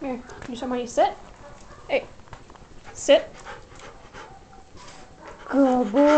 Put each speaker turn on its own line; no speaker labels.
Can you show me you sit? Hey, sit. Good boy.